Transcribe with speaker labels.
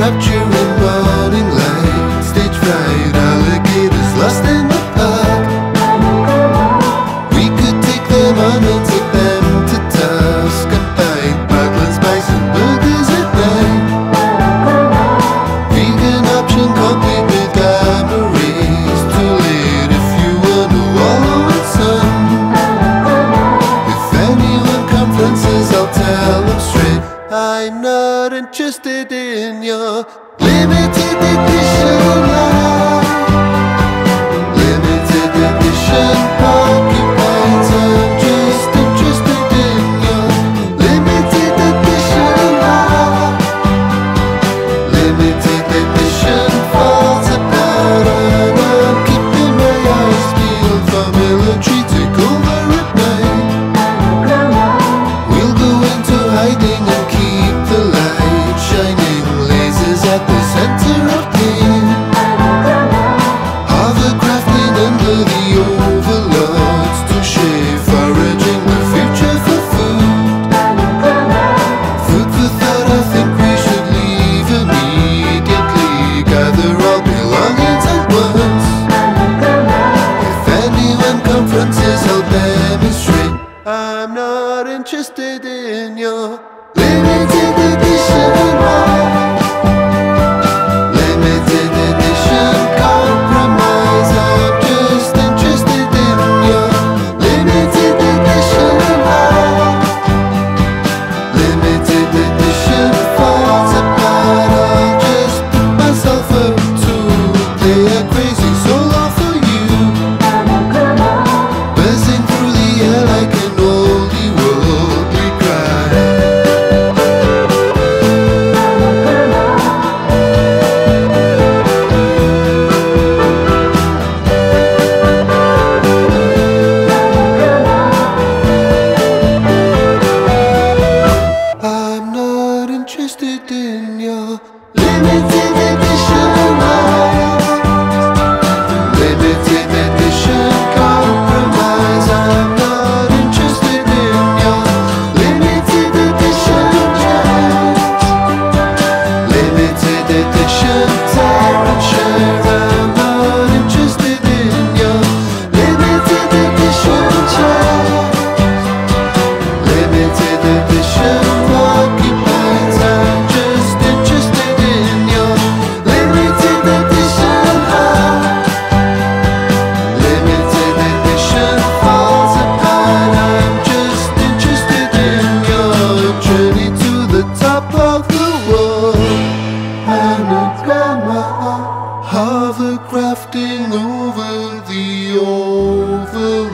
Speaker 1: rapture in morning light Stage fright, alligators lost in. I'm not interested in your limited edition life. center of pain under the To shave our the future for food Food for thought, I think we should leave immediately. Gather all belongings at once. If anyone confuses, I'll demonstrate. I'm not interested in your over the overload.